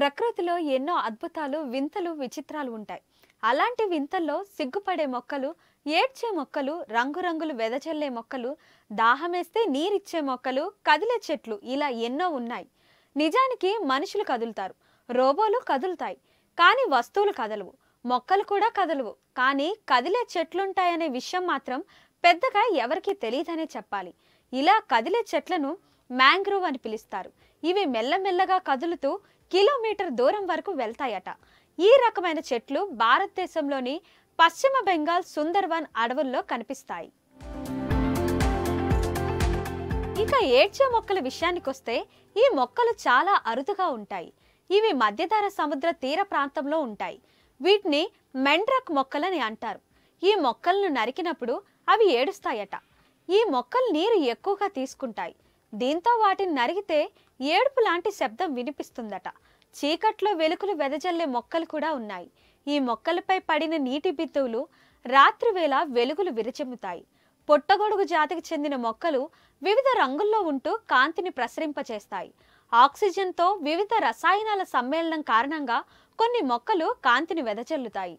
ప్రకృతిలో ఎన్నో అద్భుతాలు వింతలు విచిత్రాలు ఉంటాయి. అలాంటి వింతల్లో సిగ్గుపడే మొక్కలు ఏడ్చే మొక్కలు రంగురంగులు వెదజల్లే మొక్కలు దాహమేస్తే నీరిచ్చే మొక్కలు కదిలే చెట్లు ఇలా ఎన్నో ఉన్నాయి. నిజానికి మనుషులు కదులుతారు. రోబోలు కదులుతాయి. కానీ వస్తువులు కదలవు. మొక్కలు కూడా కదలవు. కానీ కదిలే చెట్లుంటాయనే విషయం మాత్రం పెద్దగా ఎవరికీ తెలియదనే చెప్పాలి. ఇలా కదిలే చెట్లను మ్యాంగ్రోవ్ అని పిలుస్తారు. ఇవి మెల్లమెల్లగా కదులుతూ కిలోమీటర్ దూరం వరకు వెళ్తాయట. ఈ రకమైన చెట్లు భారతదేశంలోని పశ్చిమ బెంగాల్ సుందర్వన్ అడవుల్లో కనిపిస్తాయి. ఇక ఏడ్చే మొక్కల విషయానికొస్తే ఈ మొక్కలు చాలా అరుదుగా ఉంటాయి. ఇవి మధ్యధర సముద్ర తీర ప్రాంతంలో ఉంటాయి. వీటిని మెండ్రక్ మొక్కలని అంటారు. ఈ మొక్కలను నరికినప్పుడు అవి ఏడుస్తాయట. ఈ మొక్కలు నీరు ఎక్కువగా తీసుకుంటాయి. దీంతో వాటిని నరిగితే ఏడుపు లాంటి శబ్దం వినిపిస్తుందట. చీకట్లో వెలుగులు వెదజల్లే మొక్కలు కూడా ఉన్నాయి. ఈ మొక్కలపై పడిన నీటి బిందువులు రాత్రివేళ వెలుగులు విరచెమ్ముతాయి. పొట్టగొడుగు జాతికి చెందిన మొక్కలు వివిధ రంగుల్లో ఉంటూ కాంతిని ప్రసరింపచేస్తాయి. ఆక్సిజన్తో వివిధ రసాయనాల సమ్మేళనం కారణంగా కొన్ని మొక్కలు కాంతిని వెదజల్లుతాయి.